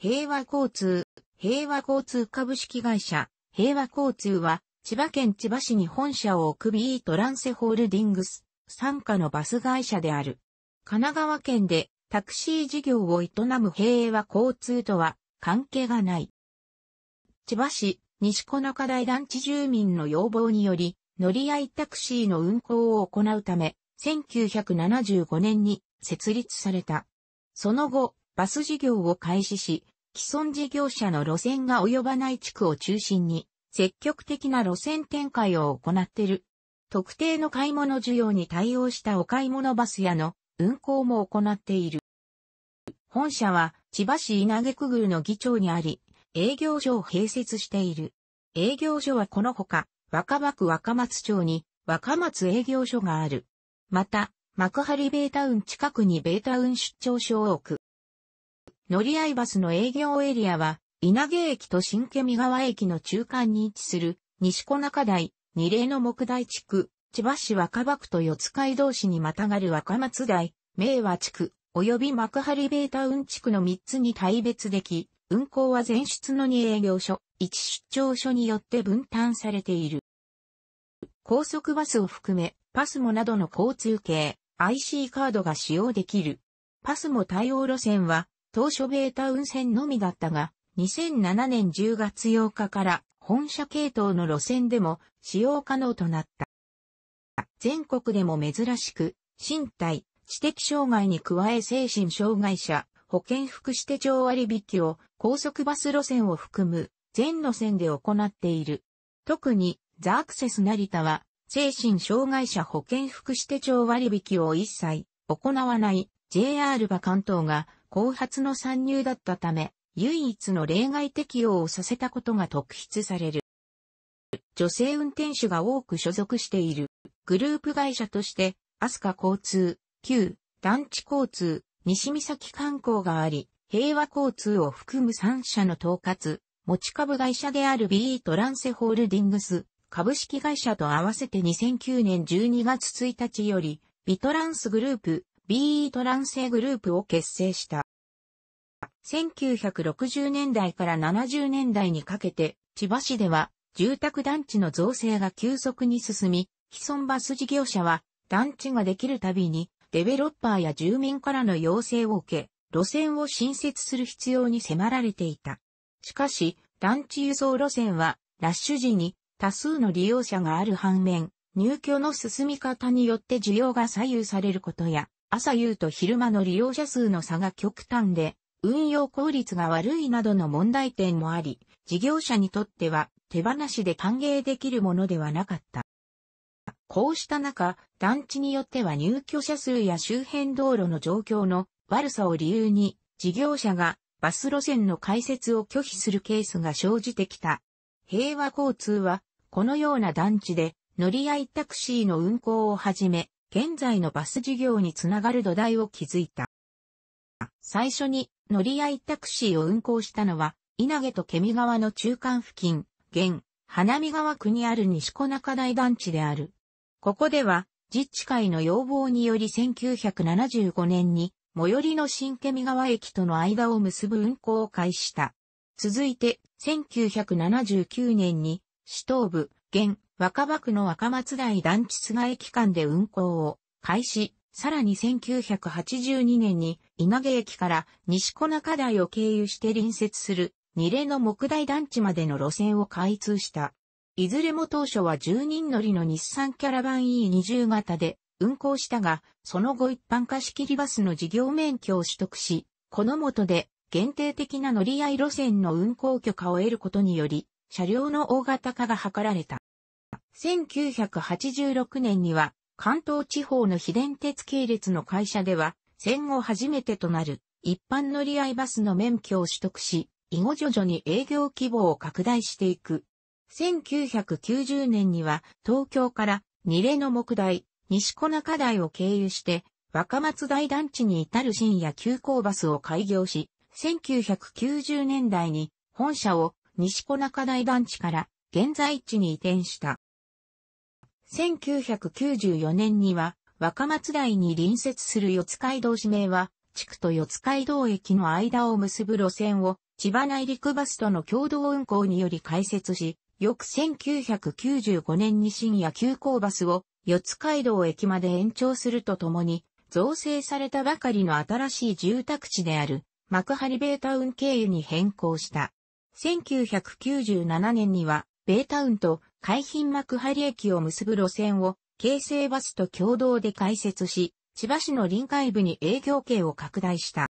平和交通、平和交通株式会社、平和交通は、千葉県千葉市に本社を置く B トランセホールディングス、傘下のバス会社である。神奈川県でタクシー事業を営む平和交通とは関係がない。千葉市西小中台団地住民の要望により、乗り合いタクシーの運行を行うため、1975年に設立された。その後、バス事業を開始し、既存事業者の路線が及ばない地区を中心に、積極的な路線展開を行っている。特定の買い物需要に対応したお買い物バスやの運行も行っている。本社は千葉市稲毛区宮の議長にあり、営業所を併設している。営業所はこのほか、若葉区若松町に若松営業所がある。また、幕張ベータウン近くにベータウン出張所を置く。乗り合いバスの営業エリアは、稲毛駅と新ケ見川駅の中間に位置する西小中台、二例の木台地区、千葉市若葉区と四街道市にまたがる若松台、明和地区、及び幕張ベータウン地区の3つに大別でき、運行は前出の2営業所、1出張所によって分担されている。高速バスを含め、パスモなどの交通系、IC カードが使用できる。パスモ対応路線は、当初ベータウン線のみだったが、2007年10月8日から本社系統の路線でも使用可能となった。全国でも珍しく、身体、知的障害に加え精神障害者、保健福祉手帳割引を高速バス路線を含む全路線で行っている。特にザアクセス成田は精神障害者保健福祉手帳割引を一切行わない JR 馬関東が後発の参入だったため唯一の例外適用をさせたことが特筆される。女性運転手が多く所属しているグループ会社としてアスカ交通、旧団地交通、西岬観光があり、平和交通を含む3社の統括、持ち株会社である BE トランセホールディングス株式会社と合わせて2009年12月1日より、ビトランスグループ、BE トランセグループを結成した。1960年代から70年代にかけて、千葉市では住宅団地の造成が急速に進み、既存バス事業者は団地ができるたびにデベロッパーや住民からの要請を受け、路線を新設する必要に迫られていた。しかし、団地輸送路線は、ラッシュ時に多数の利用者がある反面、入居の進み方によって需要が左右されることや、朝夕と昼間の利用者数の差が極端で、運用効率が悪いなどの問題点もあり、事業者にとっては手放しで歓迎できるものではなかった。こうした中、団地によっては入居者数や周辺道路の状況の悪さを理由に、事業者がバス路線の開設を拒否するケースが生じてきた。平和交通は、このような団地で乗り合いタクシーの運行を始め、現在のバス事業につながる土台を築いた。最初に乗り合いタクシーを運行したのは、稲毛とケミ川の中間付近、現、花見川区にある西小中台団地である。ここでは、自治会の要望により1975年に、最寄りの新ケ見川駅との間を結ぶ運行を開始した。続いて、1979年に、市東部、現、若葉区の若松台団地菅駅間で運行を開始。さらに1982年に稲毛駅から西小中台を経由して隣接する二例の木大団地までの路線を開通した。いずれも当初は10人乗りの日産キャラバン E20 型で運行したが、その後一般貸し切りバスの事業免許を取得し、この下で限定的な乗り合い路線の運行許可を得ることにより、車両の大型化が図られた。1986年には、関東地方の非電鉄系列の会社では、戦後初めてとなる一般乗り合いバスの免許を取得し、以後徐々に営業規模を拡大していく。1990年には東京から二例の木台、西小中台を経由して若松台団地に至る深夜急行バスを開業し、1990年代に本社を西小中台団地から現在地に移転した。1994年には若松台に隣接する四街道市名は地区と四街道駅の間を結ぶ路線を千葉内陸バスとの共同運行により開設し、翌1995年に深夜急行バスを四街道駅まで延長するとともに、造成されたばかりの新しい住宅地である幕張ベイタウン経由に変更した。1997年には、ベイタウンと海浜幕張駅を結ぶ路線を、京成バスと共同で開設し、千葉市の臨海部に営業系を拡大した。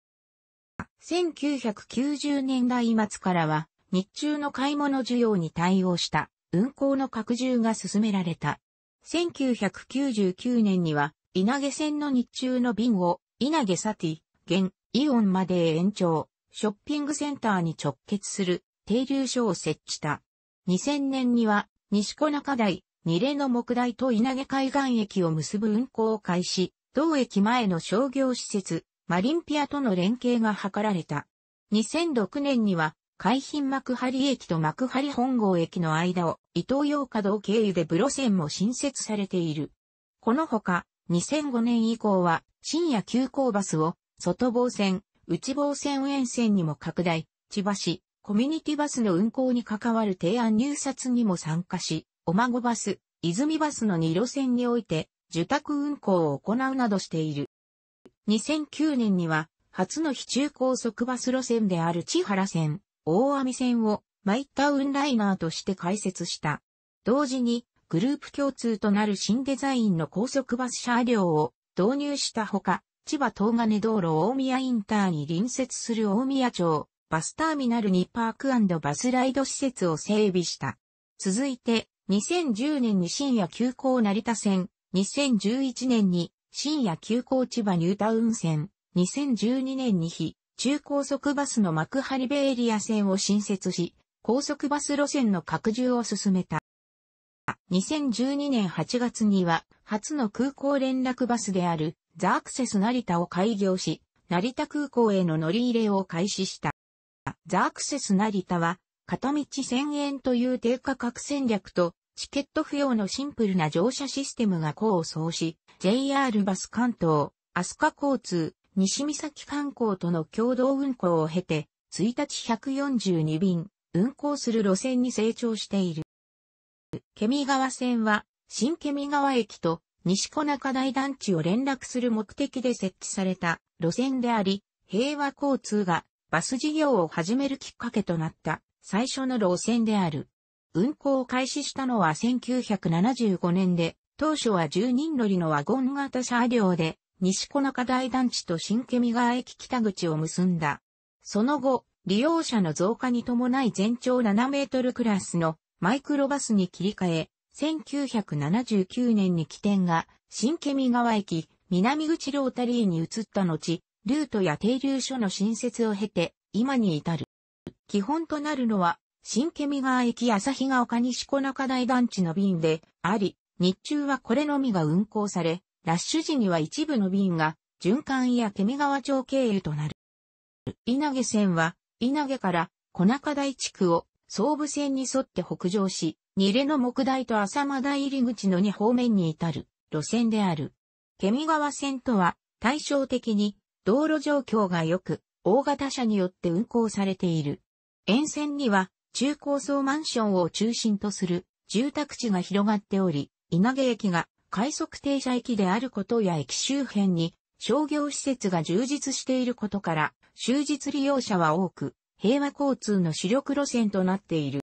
1990年代末からは、日中の買い物需要に対応した運行の拡充が進められた。1999年には、稲毛線の日中の便を、稲毛サティ、現、イオンまで延長、ショッピングセンターに直結する停留所を設置した。2000年には、西小中台、二レの木台と稲毛海岸駅を結ぶ運行を開始、同駅前の商業施設、マリンピアとの連携が図られた。2006年には、海浜幕張駅と幕張本郷駅の間を伊東洋華道経由でブロ線も新設されている。このほか、2005年以降は深夜急行バスを外房線、内房線沿線にも拡大、千葉市、コミュニティバスの運行に関わる提案入札にも参加し、おまごバス、泉バスの2路線において受託運行を行うなどしている。2009年には、初の非中高速バス路線である千原線、大網線をマイタウンライナーとして開設した。同時に、グループ共通となる新デザインの高速バス車両を導入したほか、千葉東金道路大宮インターに隣接する大宮町バスターミナルにパークバスライド施設を整備した。続いて、2010年に深夜急行成田線、2011年に深夜急行千葉ニュータウン線、2012年に非中高速バスの幕張ベエリア線を新設し、高速バス路線の拡充を進めた。2012年8月には、初の空港連絡バスであるザアクセス成田を開業し、成田空港への乗り入れを開始した。ザアクセス成田は、片道1000円という低価格戦略と、チケット不要のシンプルな乗車システムが功を奏し、JR バス関東、飛鳥交通、西岬観光との共同運行を経て、1日142便、運行する路線に成長している。ケミ川線は、新ケミ川駅と西小中台団地を連絡する目的で設置された路線であり、平和交通がバス事業を始めるきっかけとなった最初の路線である。運行を開始したのは1975年で、当初は10人乗りのワゴン型車両で、西小中台団地と新ケミ川駅北口を結んだ。その後、利用者の増加に伴い全長7メートルクラスのマイクロバスに切り替え、1979年に起点が新ケミ川駅南口ロータリーに移った後、ルートや停留所の新設を経て、今に至る。基本となるのは、新ケミ川駅旭ヶ丘西小中台団地の便であり、日中はこれのみが運行され、ラッシュ時には一部の便が、循環やケミ川町経由となる。稲毛線は、稲毛から小中台地区を総武線に沿って北上し、二レの木台と浅間台入り口の2方面に至る路線である。ケミ川線とは対照的に道路状況が良く、大型車によって運行されている。沿線には、中高層マンションを中心とする住宅地が広がっており、稲毛駅が快速停車駅であることや駅周辺に商業施設が充実していることから、終日利用者は多く、平和交通の主力路線となっている。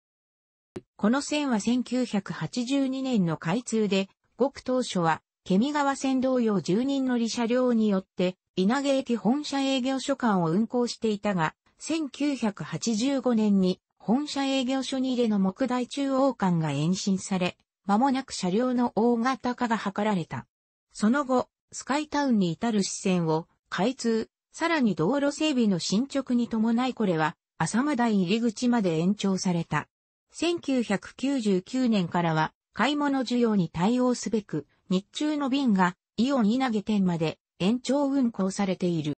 この線は1982年の開通で、ごく当初は、ケミ川線同様10人乗り車両によって稲毛駅本社営業所間を運行していたが、1985年に本社営業所に入れの木大中央間が延伸され、間もなく車両の大型化が図られた。その後、スカイタウンに至る支線を開通、さらに道路整備の進捗に伴いこれは、浅間台入り口まで延長された。1999年からは、買い物需要に対応すべく、日中の便がイオン稲毛店まで延長運行されている。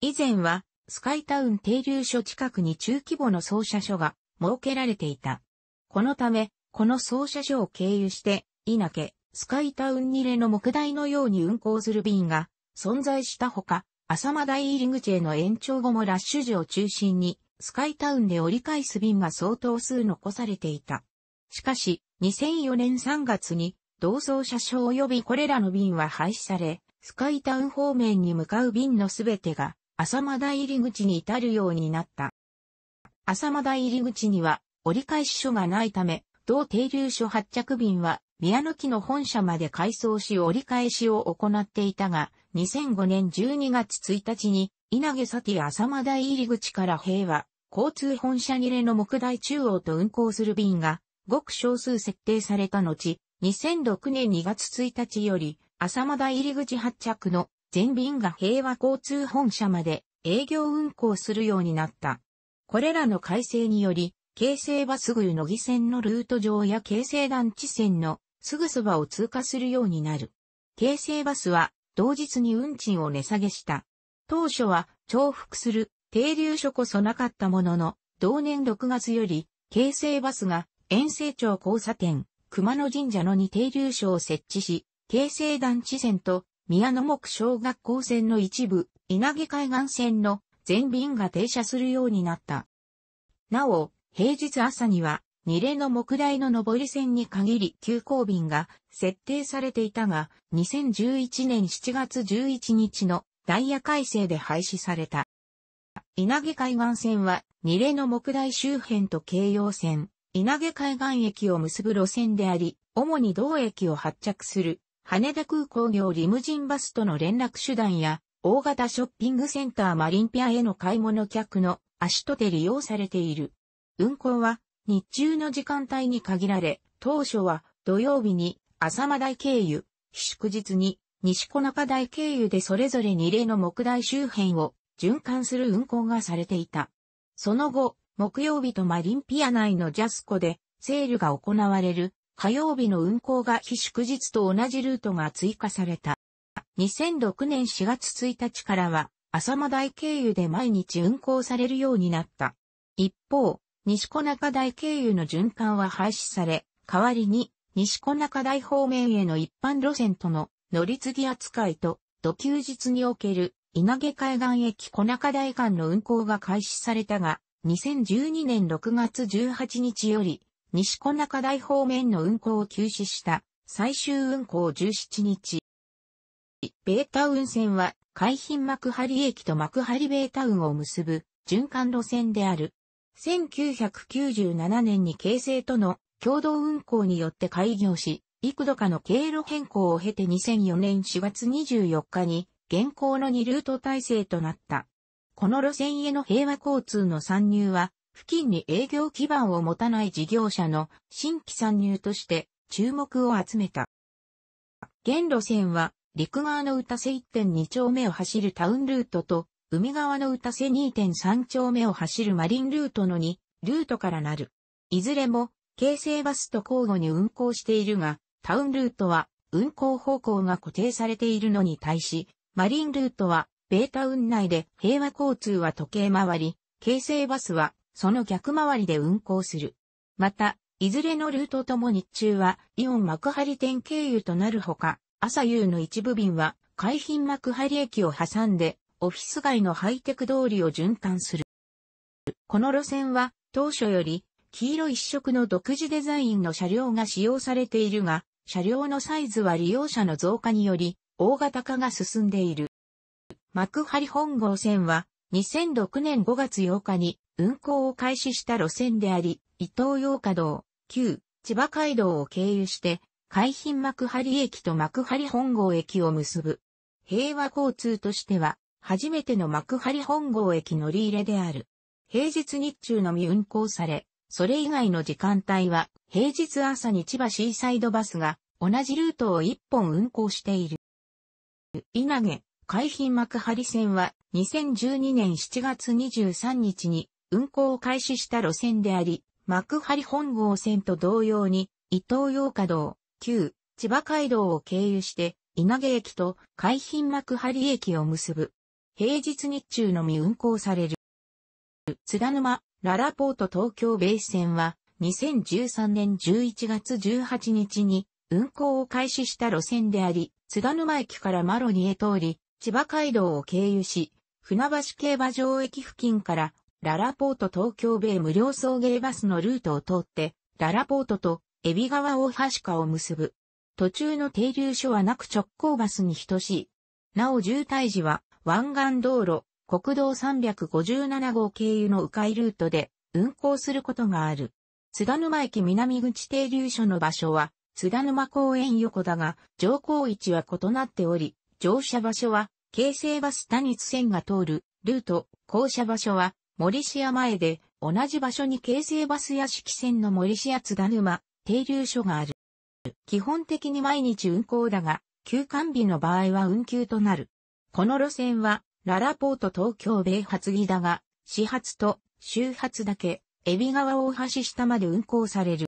以前は、スカイタウン停留所近くに中規模の操車所が設けられていた。このため、この操車所を経由して、稲毛、スカイタウンニレの木台のように運行する便が存在したほか、浅間台入り口への延長後もラッシュ時を中心にスカイタウンで折り返す便が相当数残されていた。しかし、2004年3月に、同窓車掌及びこれらの便は廃止され、スカイタウン方面に向かう便のすべてが、浅間台入り口に至るようになった。浅間台入り口には、折り返し所がないため、同停留所発着便は、宮野木の本社まで改装し折り返しを行っていたが、2005年12月1日に、稲毛サティ浅間台入り口から平和、交通本社2レの木大中央と運行する便が、ごく少数設定された後、2006年2月1日より、浅間台入口発着の全便が平和交通本社まで営業運行するようになった。これらの改正により、京成バス宮野木線のルート上や京成団地線のすぐそばを通過するようになる。京成バスは同日に運賃を値下げした。当初は重複する停留所こそなかったものの、同年6月より京成バスが遠征町交差点、熊野神社のに停留所を設置し、京成団地線と宮野木小学校線の一部、稲毛海岸線の全便が停車するようになった。なお、平日朝には二例の木台の上り線に限り急行便が設定されていたが、2011年7月11日のダイヤ改正で廃止された。稲毛海岸線は二例の木台周辺と京葉線、稲毛海岸駅を結ぶ路線であり、主に同駅を発着する羽田空港業リムジンバスとの連絡手段や大型ショッピングセンターマリンピアへの買い物客の足とて利用されている。運行は日中の時間帯に限られ、当初は土曜日に浅間台経由、祝日に西小中台経由でそれぞれ2例の木台周辺を循環する運行がされていた。その後、木曜日とマリンピア内のジャスコでセールが行われる火曜日の運行が非祝日と同じルートが追加された。2006年4月1日からは浅間台経由で毎日運行されるようになった。一方、西小中台経由の循環は廃止され、代わりに西小中台方面への一般路線との乗り継ぎ扱いと、土休日における稲毛海岸駅小中台間の運行が開始されたが、2012年6月18日より、西小中台方面の運行を休止した最終運行17日。ベータウン線は海浜幕張駅と幕張ベータウンを結ぶ循環路線である。1997年に京成との共同運行によって開業し、幾度かの経路変更を経て2004年4月24日に現行の2ルート体制となった。この路線への平和交通の参入は、付近に営業基盤を持たない事業者の新規参入として注目を集めた。現路線は陸側の歌瀬1.2丁目を走るタウンルートと海側の歌瀬2.3丁目を走るマリンルートの2ルートからなる。いずれも、京成バスと交互に運行しているが、タウンルートは運行方向が固定されているのに対し、マリンルートはベータウン内で平和交通は時計回り、京成バスはその逆回りで運行する。また、いずれのルートとも日中はイオン幕張店経由となるほか、朝夕の一部便は海浜幕張駅を挟んでオフィス街のハイテク通りを循環する。この路線は当初より黄色一色の独自デザインの車両が使用されているが、車両のサイズは利用者の増加により大型化が進んでいる。幕張本郷線は2006年5月8日に運行を開始した路線であり、伊東洋華道、旧千葉街道を経由して海浜幕張駅と幕張本郷駅を結ぶ。平和交通としては初めての幕張本郷駅乗り入れである。平日日中のみ運行され、それ以外の時間帯は平日朝に千葉シーサイドバスが同じルートを一本運行している。稲毛、海浜幕張線は2012年7月23日に運行を開始した路線であり、幕張本郷線と同様に伊東洋華道、旧千葉街道を経由して稲毛駅と海浜幕張駅を結ぶ平日日中のみ運行される。津田沼、ララポート東京ベース線は、2013年11月18日に運行を開始した路線であり、津田沼駅からマロニへ通り、千葉街道を経由し、船橋競馬場駅付近からララポート東京米無料送迎バスのルートを通って、ララポートと海老川大橋下を結ぶ。途中の停留所はなく直行バスに等しい。なお渋滞時は湾岸道路、国道357号経由の迂回ルートで運行することがある。津田沼駅南口停留所の場所は津田沼公園横だが乗降位置は異なっており、乗車場所は京成バス単一線が通るルート、降車場所は森市屋前で同じ場所に京成バス屋敷線の森市屋津田沼停留所がある。基本的に毎日運行だが、休館日の場合は運休となる。この路線はララポート東京米発木だが、始発と終発だけ、海老川大橋下まで運行される。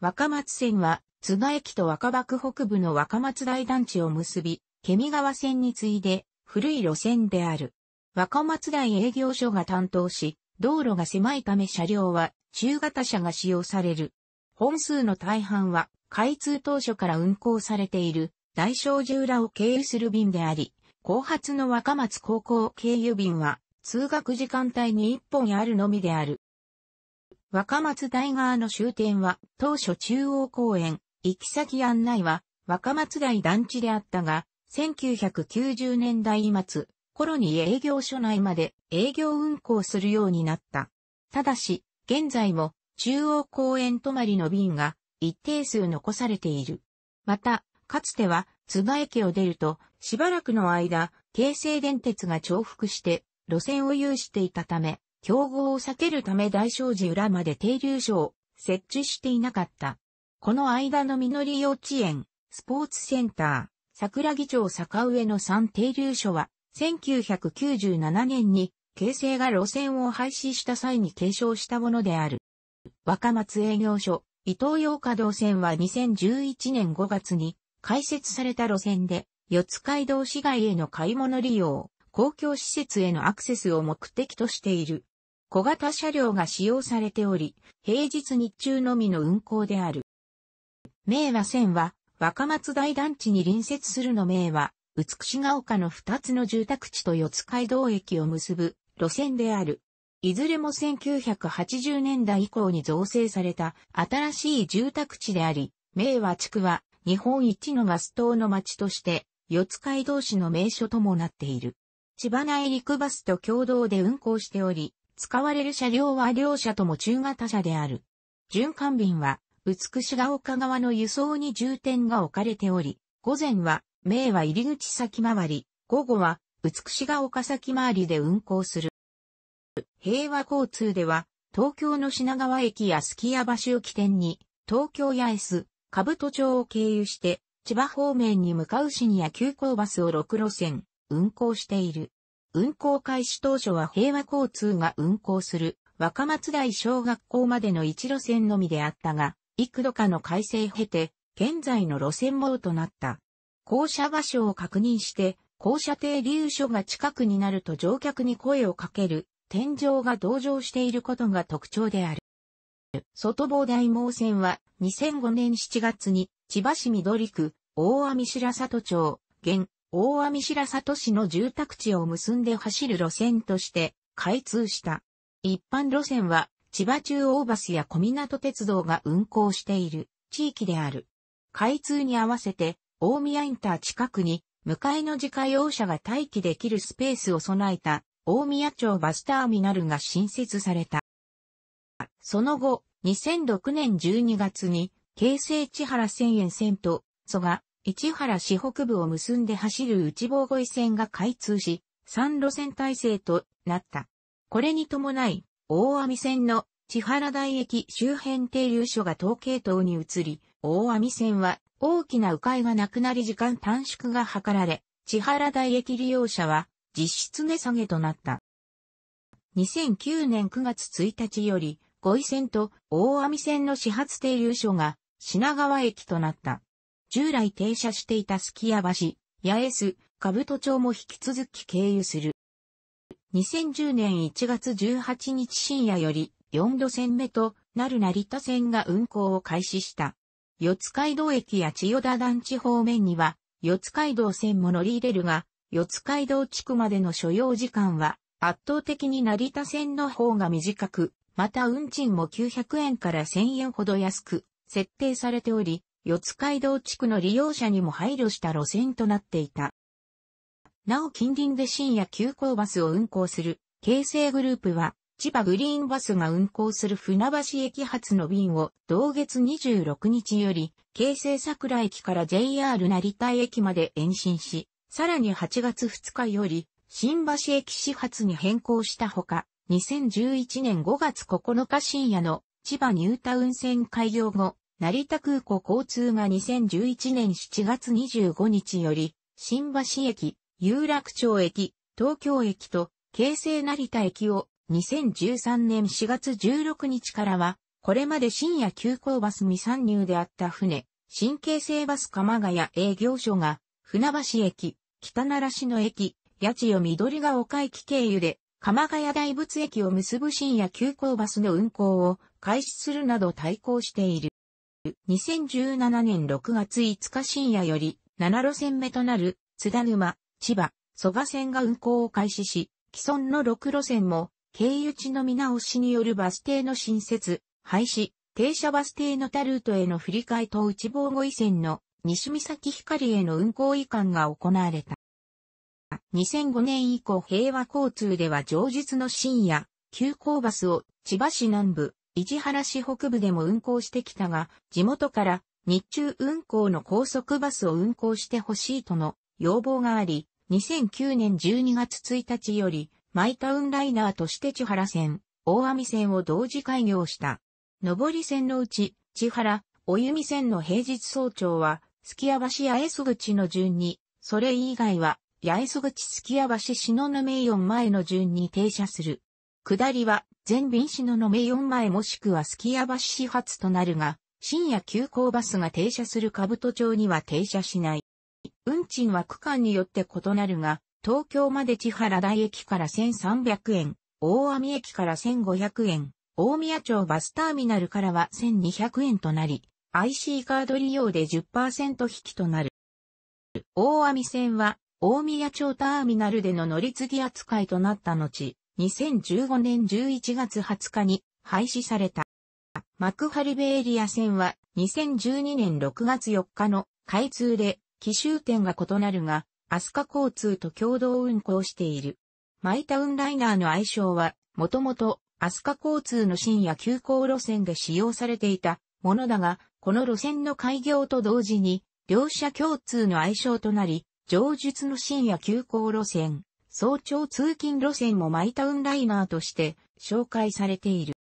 若松線は、津賀駅と若葉区北部の若松台団地を結び、ケミ川線に次いで古い路線である。若松台営業所が担当し、道路が狭いため車両は中型車が使用される。本数の大半は開通当初から運行されている大正寺浦を経由する便であり、後発の若松高校経由便は、通学時間帯に一本あるのみである。若松大側の終点は、当初中央公園、行き先案内は、若松台団地であったが、1990年代末、頃に営業所内まで営業運行するようになった。ただし、現在も中央公園泊まりの便が一定数残されている。また、かつては、津賀駅を出ると、しばらくの間、京成電鉄が重複して、路線を有していたため、競合を避けるため大正寺裏まで停留所を設置していなかった。この間の実り幼稚園、スポーツセンター、桜木町坂上の3停留所は、1997年に、京成が路線を廃止した際に継承したものである。若松営業所、伊東洋華道線は2011年5月に、開設された路線で、四街道市街への買い物利用、公共施設へのアクセスを目的としている。小型車両が使用されており、平日日中のみの運行である。明和線は、若松大団地に隣接するの明和、美ヶ丘の二つの住宅地と四街道駅を結ぶ路線である。いずれも1980年代以降に造成された新しい住宅地であり、明和地区は日本一のガス灯の町として、四街道市の名所ともなっている。千葉内陸バスと共同で運行しており、使われる車両は両車とも中型車である。循環便は、美しが丘側の輸送に重点が置かれており、午前は、名は入り口先回り、午後は、美しが丘先回りで運行する。平和交通では、東京の品川駅やすき家橋を起点に、東京八重洲、兜町を経由して、千葉方面に向かうシニア急行バスを6路線、運行している。運行開始当初は平和交通が運行する若松台小学校までの一路線のみであったが、幾度かの改正を経て、現在の路線網となった。降車場所を確認して、降車停留所が近くになると乗客に声をかける、天井が同乗していることが特徴である。外房大毛線は2005年7月に千葉市緑区大網白里町、現大網白里市の住宅地を結んで走る路線として開通した。一般路線は千葉中央バスや小湊鉄道が運行している地域である。開通に合わせて大宮インター近くに向かいの自家用車が待機できるスペースを備えた大宮町バスターミナルが新設された。その後、2006年12月に、京成千原千円線と、蘇我、市原市北部を結んで走る内房越線が開通し、3路線体制となった。これに伴い、大網線の千原台駅周辺停留所が東系統に移り、大網線は大きな迂回がなくなり時間短縮が図られ、千原台駅利用者は実質値下げとなった。2009年9月1日より、五位線と大網線の始発停留所が品川駅となった。従来停車していたすき家橋、八重洲、兜町も引き続き経由する。2010年1月18日深夜より4路線目となる成田線が運行を開始した。四街道駅や千代田団地方面には四街道線も乗り入れるが、四街道地区までの所要時間は圧倒的に成田線の方が短く、また運賃も900円から1000円ほど安く設定されており、四街道地区の利用者にも配慮した路線となっていた。なお近隣で深夜急行バスを運行する、京成グループは、千葉グリーンバスが運行する船橋駅発の便を同月26日より、京成桜駅から JR 成田駅まで延伸し、さらに8月2日より、新橋駅始発に変更したほか、2011年5月9日深夜の千葉ニュータウン線開業後、成田空港交通が2011年7月25日より、新橋駅、有楽町駅、東京駅と、京成成田駅を2013年4月16日からは、これまで深夜急行バス未参入であった船、新京成バス鎌ヶ谷営業所が、船橋駅、北奈良市の駅、八千代緑ヶ丘駅経由で、鎌ヶ谷大仏駅を結ぶ深夜急行バスの運行を開始するなど対抗している。2017年6月5日深夜より7路線目となる津田沼、千葉、蘇我線が運行を開始し、既存の6路線も経由地の見直しによるバス停の新設、廃止、停車バス停の他ルートへの振り替えと内房後移線の西岬光への運行移管が行われた。2005年以降平和交通では上述の深夜、急行バスを千葉市南部、市原市北部でも運行してきたが、地元から日中運行の高速バスを運行してほしいとの要望があり、2009年12月1日より、マイタウンライナーとして千原線、大網線を同時開業した。上り線のうち、千原、お弓線の平日早朝は、すき家橋八重洲口の順に、それ以外は、八重洲口すき家橋篠ノ名4前の順に停車する。下りは、全便市ののめ4前もしくはすき家橋始発となるが、深夜急行バスが停車する兜町には停車しない。運賃は区間によって異なるが、東京まで千原台駅から1300円、大網駅から1500円、大宮町バスターミナルからは1200円となり、IC カード利用で10%引きとなる。大網線は、大宮町ターミナルでの乗り継ぎ扱いとなった後、2015年11月20日に廃止された。幕張ベエリア線は2012年6月4日の開通で奇襲点が異なるが、アスカ交通と共同運行している。マイタウンライナーの愛称は、もともとアスカ交通の深夜急行路線で使用されていたものだが、この路線の開業と同時に、両者共通の愛称となり、上述の深夜急行路線、早朝通勤路線もマイタウンライナーとして紹介されている。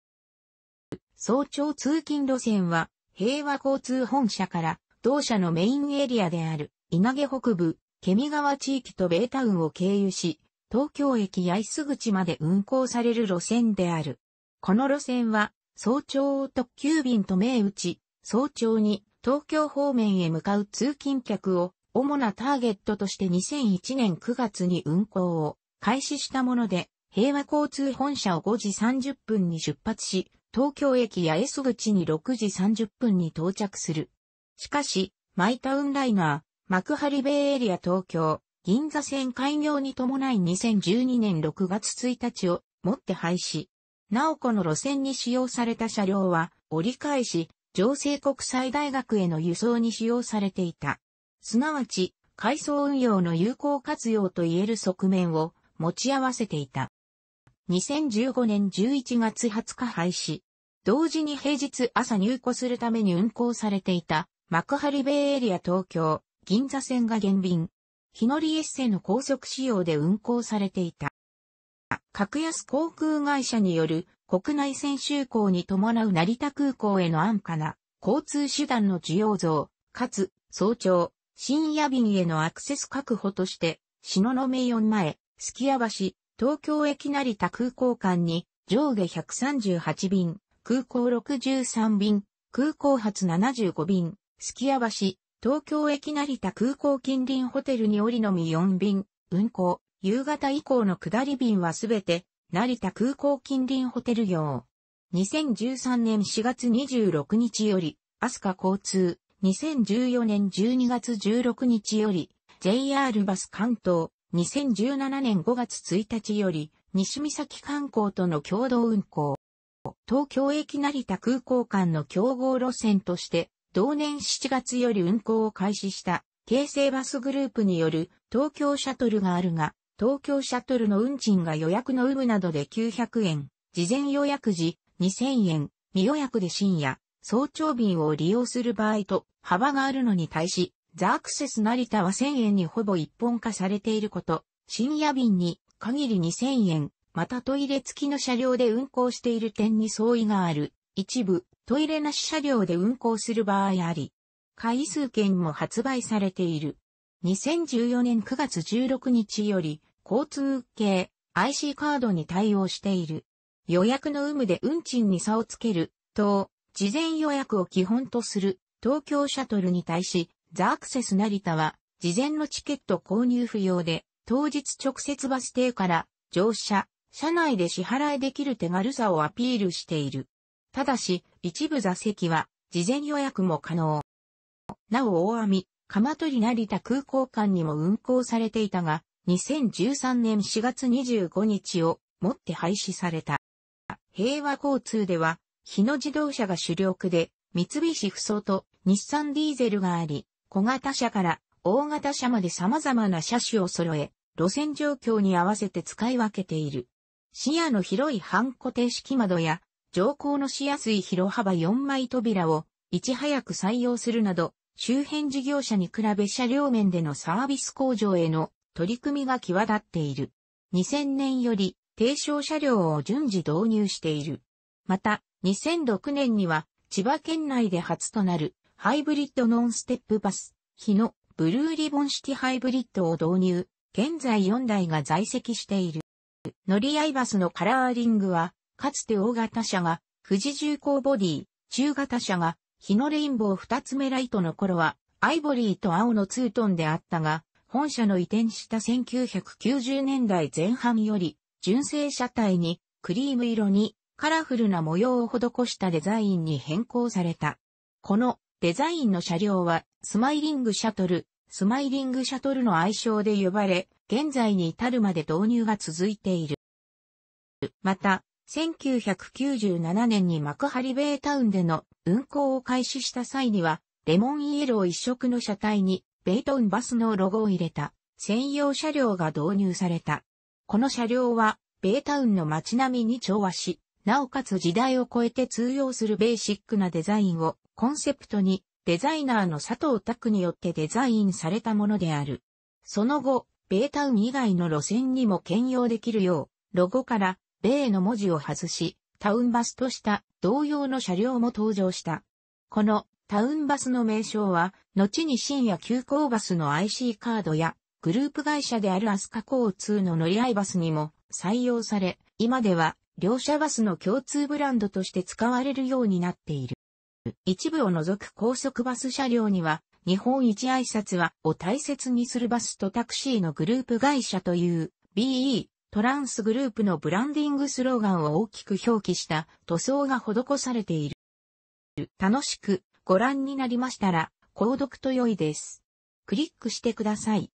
早朝通勤路線は平和交通本社から同社のメインエリアである稲毛北部、ケミ川地域とベイタウンを経由し、東京駅八重洲口まで運行される路線である。この路線は早朝特急便と銘打ち、早朝に東京方面へ向かう通勤客を主なターゲットとして2001年9月に運行を開始したもので、平和交通本社を5時30分に出発し、東京駅八重洲口に6時30分に到着する。しかし、マイタウンライナー、幕張ベイエリア東京、銀座線開業に伴い2012年6月1日をもって廃止。なおこの路線に使用された車両は折り返し、上西国際大学への輸送に使用されていた。すなわち、海藻運用の有効活用と言える側面を持ち合わせていた。2015年11月20日廃止。同時に平日朝入庫するために運行されていた幕張ベイエリア東京銀座線が減便。日乗りエッセの高速仕様で運行されていた。格安航空会社による国内線就航に伴う成田空港への安価な交通手段の需要増、かつ早朝、深夜便へのアクセス確保として、篠ノ名4前、すき家橋、東京駅成田空港間に上下138便、空港63便、空港発75便、すき家橋、東京駅成田空港近隣ホテルに降りのみ4便、運行、夕方以降の下り便はすべて、成田空港近隣ホテル業。2013年4月26日より、アスカ交通、2014年12月16日より JR バス関東2017年5月1日より西岬観光との共同運行。東京駅成田空港間の競合路線として同年7月より運行を開始した京成バスグループによる東京シャトルがあるが、東京シャトルの運賃が予約の有無などで900円、事前予約時2000円、未予約で深夜、早朝便を利用する場合と幅があるのに対し、ザアクセス成田は1000円にほぼ一本化されていること、深夜便に限り2000円、またトイレ付きの車両で運行している点に相違がある。一部、トイレなし車両で運行する場合あり、回数券も発売されている。2014年9月16日より、交通系 IC カードに対応している。予約の有無で運賃に差をつける、と、事前予約を基本とする東京シャトルに対し、ザアクセス成田は、事前のチケット購入不要で、当日直接バス停から乗車、車内で支払いできる手軽さをアピールしている。ただし、一部座席は、事前予約も可能。なお大網、鎌取成田空港間にも運行されていたが、2013年4月25日をもって廃止された。平和交通では、日野自動車が主力で、三菱ふそと日産ディーゼルがあり、小型車から大型車まで様々な車種を揃え、路線状況に合わせて使い分けている。視野の広い半固定式窓や、乗降のしやすい広幅4枚扉を、いち早く採用するなど、周辺事業者に比べ車両面でのサービス向上への取り組みが際立っている。2000年より低床車両を順次導入している。また、2006年には千葉県内で初となるハイブリッドノンステップバス、日のブルーリボンシティハイブリッドを導入。現在4台が在籍している。乗り合いバスのカラーリングは、かつて大型車が富士重工ボディ、中型車が日のレインボー二つ目ライトの頃は、アイボリーと青のツートンであったが、本社の移転した1990年代前半より、純正車体にクリーム色にカラフルな模様を施したデザインに変更された。このデザインの車両はスマイリングシャトル、スマイリングシャトルの愛称で呼ばれ、現在に至るまで導入が続いている。また、1997年に幕張ベイタウンでの運行を開始した際には、レモンイエロー一色の車体にベイトンバスのロゴを入れた専用車両が導入された。この車両はベイタウンの街並みに調和し、なおかつ時代を超えて通用するベーシックなデザインをコンセプトにデザイナーの佐藤拓によってデザインされたものである。その後、ベイタウン以外の路線にも兼用できるよう、ロゴから米の文字を外し、タウンバスとした同様の車両も登場した。このタウンバスの名称は、後に深夜急行バスの IC カードや、グループ会社であるアスカ交通の乗り合いバスにも採用され、今では両社バスの共通ブランドとして使われるようになっている。一部を除く高速バス車両には、日本一挨拶はを大切にするバスとタクシーのグループ会社という BE トランスグループのブランディングスローガンを大きく表記した塗装が施されている。楽しくご覧になりましたら、購読と良いです。クリックしてください。